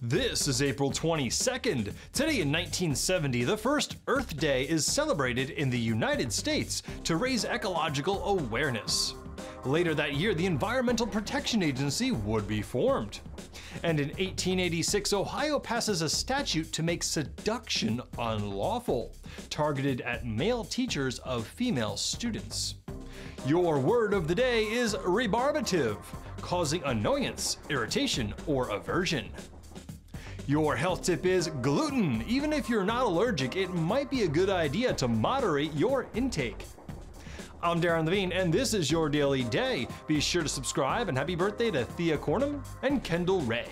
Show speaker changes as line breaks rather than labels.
This is April 22nd. Today in 1970, the first Earth Day is celebrated in the United States to raise ecological awareness. Later that year, the Environmental Protection Agency would be formed. And in 1886, Ohio passes a statute to make seduction unlawful, targeted at male teachers of female students. Your word of the day is rebarbative, causing annoyance, irritation, or aversion. Your health tip is gluten. Even if you're not allergic, it might be a good idea to moderate your intake. I'm Darren Levine, and this is your Daily Day. Be sure to subscribe and happy birthday to Thea Kornum and Kendall Rae.